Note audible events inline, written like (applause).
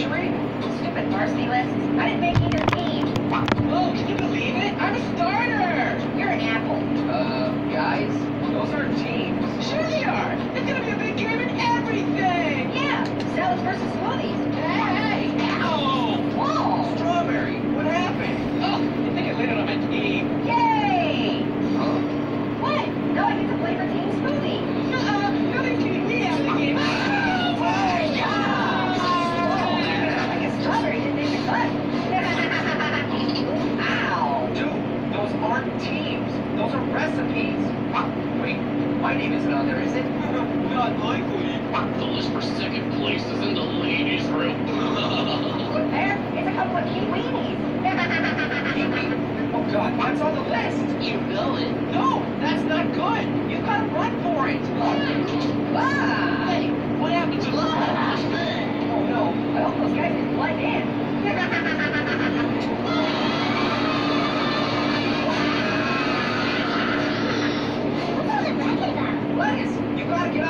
Stupid varsity. I my name isn't on there, is it? Not likely. The list for second place is in the ladies' room. Look (laughs) there, it's a couple of key weenies. (laughs) Oh God, that's on the list. you know it. No, that's not good. You've gotta run for it. Oh, Clark,